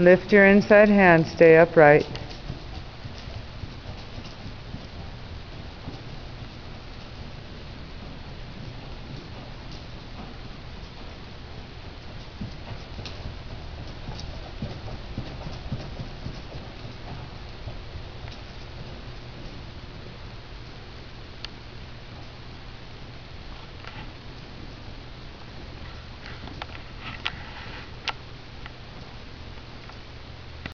Lift your inside hand, stay upright.